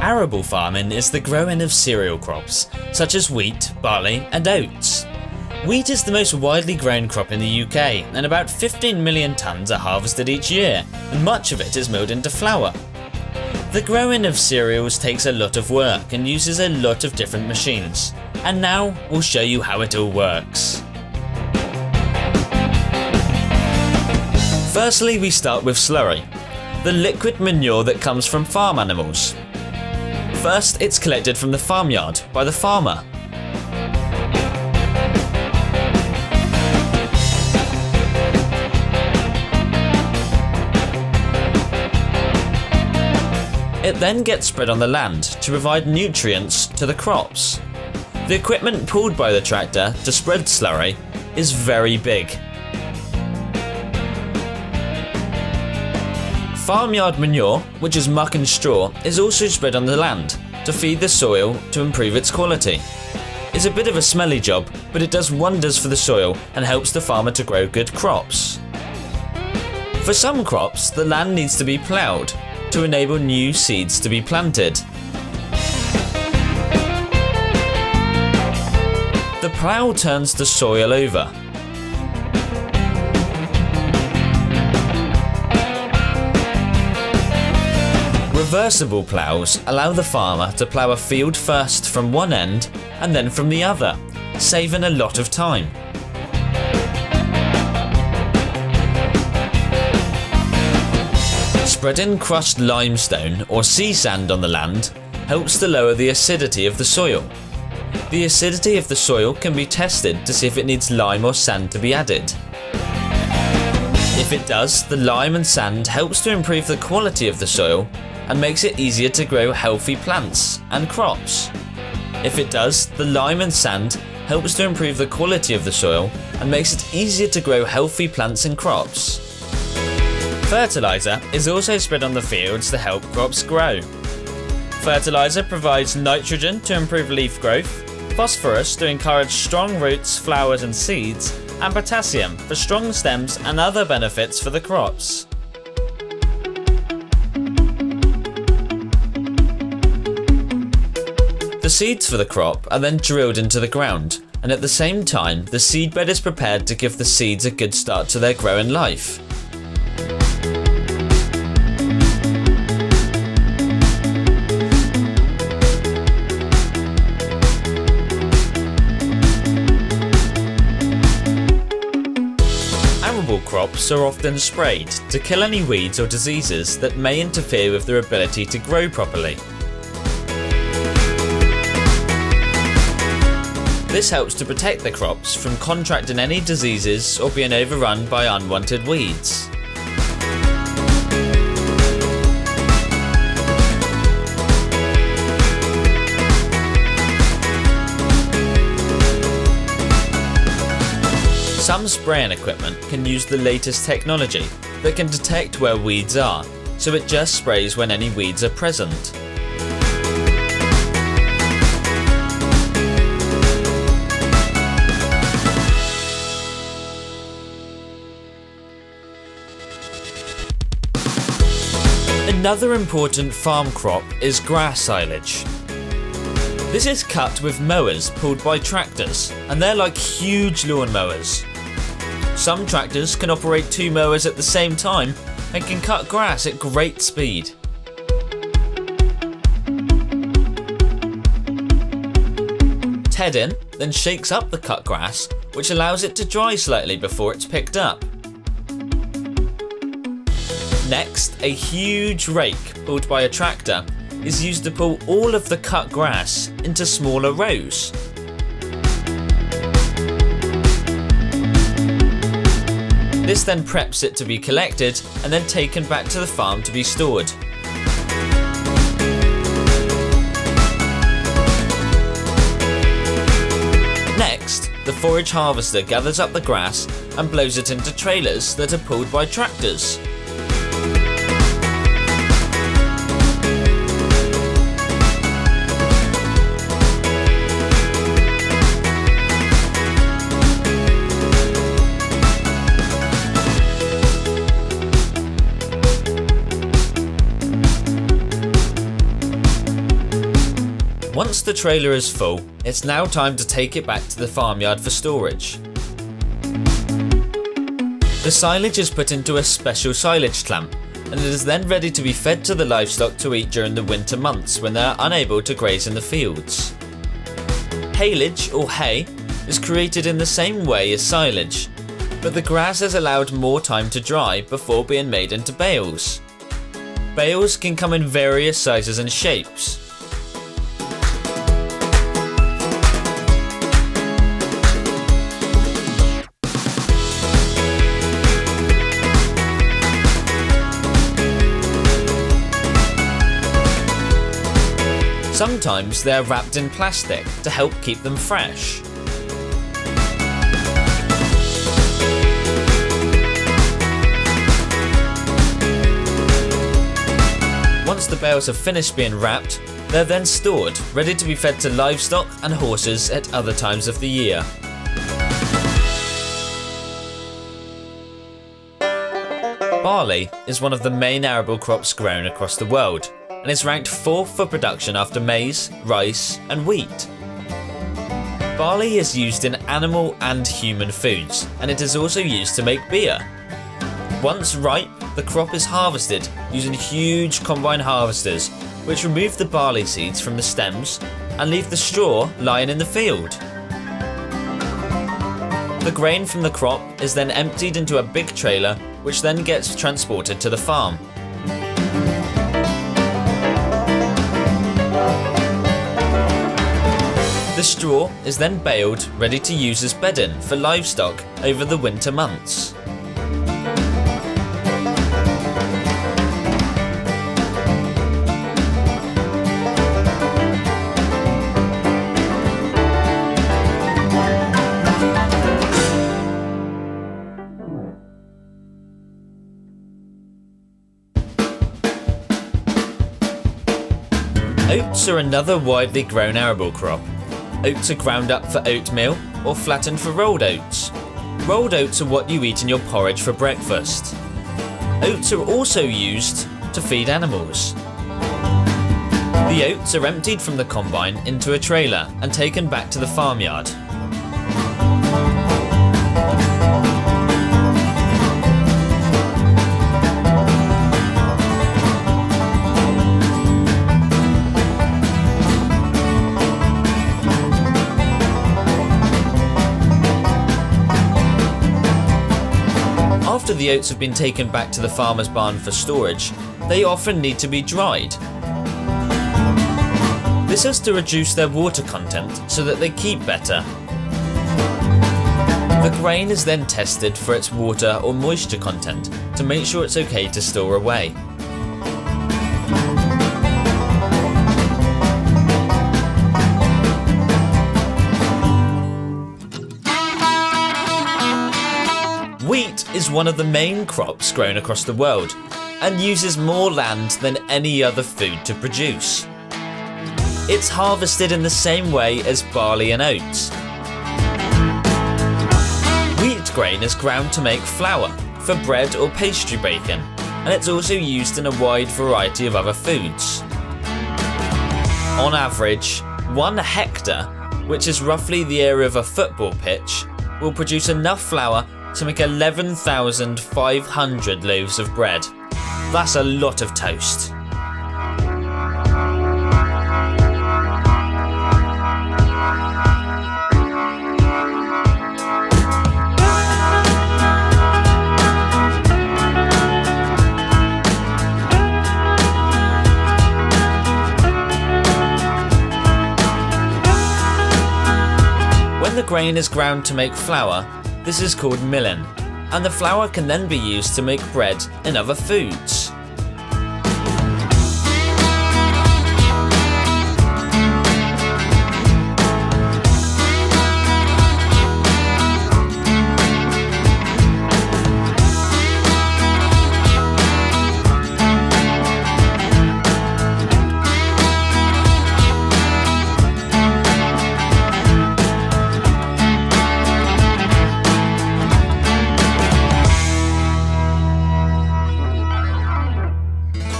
Arable farming is the growing of cereal crops, such as wheat, barley and oats. Wheat is the most widely grown crop in the UK, and about 15 million tonnes are harvested each year, and much of it is milled into flour. The growing of cereals takes a lot of work and uses a lot of different machines, and now we'll show you how it all works. Firstly, we start with slurry, the liquid manure that comes from farm animals. First, it's collected from the farmyard by the farmer. It then gets spread on the land to provide nutrients to the crops. The equipment pulled by the tractor to spread slurry is very big. Farmyard manure, which is muck and straw, is also spread on the land to feed the soil to improve its quality. It's a bit of a smelly job, but it does wonders for the soil and helps the farmer to grow good crops. For some crops, the land needs to be ploughed to enable new seeds to be planted. The plough turns the soil over. Reversible ploughs allow the farmer to plough a field first from one end and then from the other, saving a lot of time. Spreading crushed limestone or sea sand on the land helps to lower the acidity of the soil. The acidity of the soil can be tested to see if it needs lime or sand to be added. If it does, the lime and sand helps to improve the quality of the soil and makes it easier to grow healthy plants and crops. If it does, the lime and sand helps to improve the quality of the soil and makes it easier to grow healthy plants and crops. Fertiliser is also spread on the fields to help crops grow. Fertiliser provides nitrogen to improve leaf growth, phosphorus to encourage strong roots, flowers and seeds, and potassium for strong stems and other benefits for the crops. The seeds for the crop are then drilled into the ground, and at the same time, the seedbed is prepared to give the seeds a good start to their growing life. Arable crops are often sprayed to kill any weeds or diseases that may interfere with their ability to grow properly. This helps to protect the crops from contracting any diseases or being overrun by unwanted weeds. Some spraying equipment can use the latest technology that can detect where weeds are, so it just sprays when any weeds are present. Another important farm crop is grass silage. This is cut with mowers pulled by tractors, and they're like huge lawn mowers. Some tractors can operate two mowers at the same time and can cut grass at great speed. Tedding then shakes up the cut grass, which allows it to dry slightly before it's picked up. Next, a huge rake pulled by a tractor is used to pull all of the cut grass into smaller rows. This then preps it to be collected and then taken back to the farm to be stored. Next, the forage harvester gathers up the grass and blows it into trailers that are pulled by tractors. Once the trailer is full, it's now time to take it back to the farmyard for storage. The silage is put into a special silage clamp and it is then ready to be fed to the livestock to eat during the winter months when they are unable to graze in the fields. Haylage or hay is created in the same way as silage, but the grass is allowed more time to dry before being made into bales. Bales can come in various sizes and shapes, Sometimes they are wrapped in plastic to help keep them fresh. Once the bales have finished being wrapped, they're then stored, ready to be fed to livestock and horses at other times of the year. Barley is one of the main arable crops grown across the world, and is ranked fourth for production after maize, rice, and wheat. Barley is used in animal and human foods, and it is also used to make beer. Once ripe, the crop is harvested using huge combine harvesters, which remove the barley seeds from the stems and leave the straw lying in the field. The grain from the crop is then emptied into a big trailer, which then gets transported to the farm. The straw is then baled, ready to use as bedding for livestock over the winter months. Oats are another widely grown arable crop Oats are ground up for oatmeal or flattened for rolled oats. Rolled oats are what you eat in your porridge for breakfast. Oats are also used to feed animals. The oats are emptied from the combine into a trailer and taken back to the farmyard. The oats have been taken back to the farmer's barn for storage, they often need to be dried. This is to reduce their water content so that they keep better. The grain is then tested for its water or moisture content to make sure it's okay to store away. Is one of the main crops grown across the world and uses more land than any other food to produce. It's harvested in the same way as barley and oats. Wheat grain is ground to make flour for bread or pastry baking, and it's also used in a wide variety of other foods. On average, one hectare, which is roughly the area of a football pitch, will produce enough flour to make 11,500 loaves of bread. That's a lot of toast. Grain is ground to make flour, this is called milling, and the flour can then be used to make bread and other foods.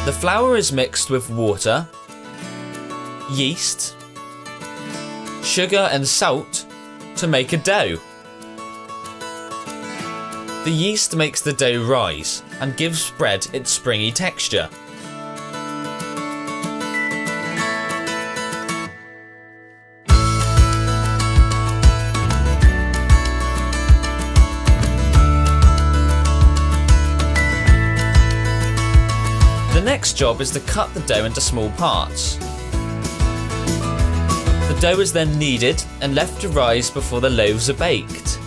The flour is mixed with water, yeast, sugar and salt to make a dough. The yeast makes the dough rise and gives bread its springy texture. Next job is to cut the dough into small parts. The dough is then kneaded and left to rise before the loaves are baked.